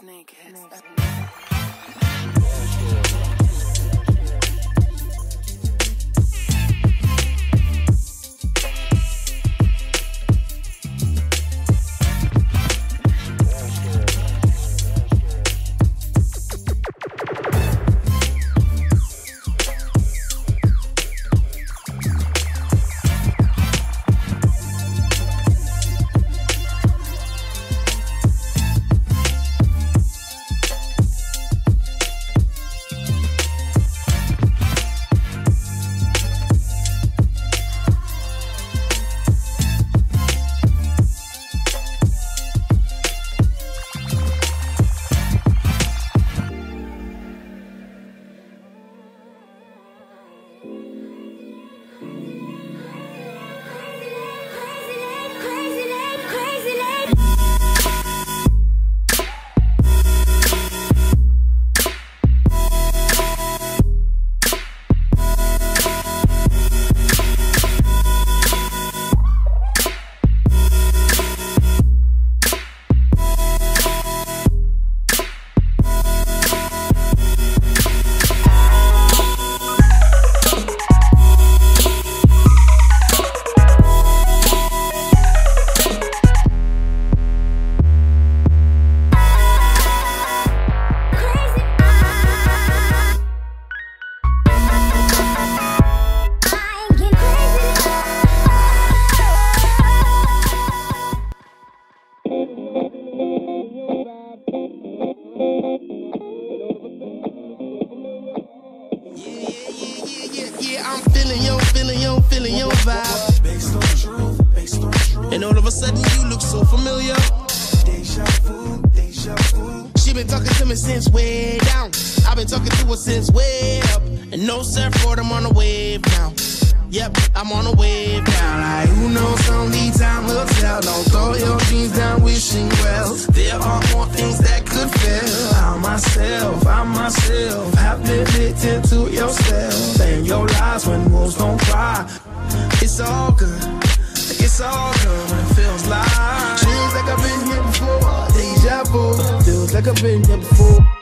Snake hits. I'm feeling your, feeling your, feeling your vibe. Based on truth, based on truth. And all of a sudden you look so familiar. Deja vu, deja vu. She been talking to me since way down. I've been talking to her since way up. And no surfboard, I'm on a wave now. Yep, I'm on a wave now. Like who knows, only time will tell. Don't throw your dreams down been addicted to yourself and your lies when wolves don't cry. It's all good. It's all good when it feels like. Feels like I've been here before. Deja vu. Feels like I've been here before